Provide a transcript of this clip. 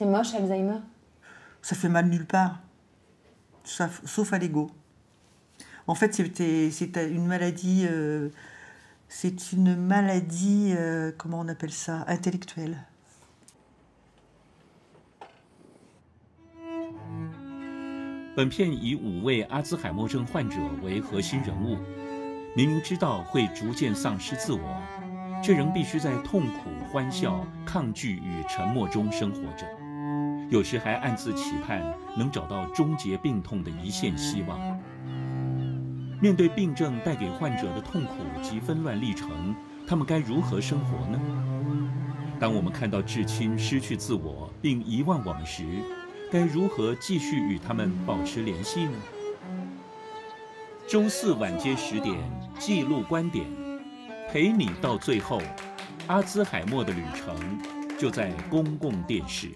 C'est moche Alzheimer Ça fait mal nulle part, sauf, sauf à l'ego. En fait, c'était c'est une maladie, euh, c'est une maladie, euh, comment on appelle ça, intellectuelle. 本片以五位阿兹海默症患者为核心人物，明明知道会逐渐丧失自我，却仍必须在痛苦、欢笑、抗拒与沉默中生活着， 有时还暗自期盼能找到终结病痛的一线希望。面对病症带给患者的痛苦及纷乱历程，他们该如何生活呢？当我们看到至亲失去自我并遗忘我们时，该如何继续与他们保持联系呢？周四晚间十点，记录观点，陪你到最后。阿兹海默的旅程，就在公共电视。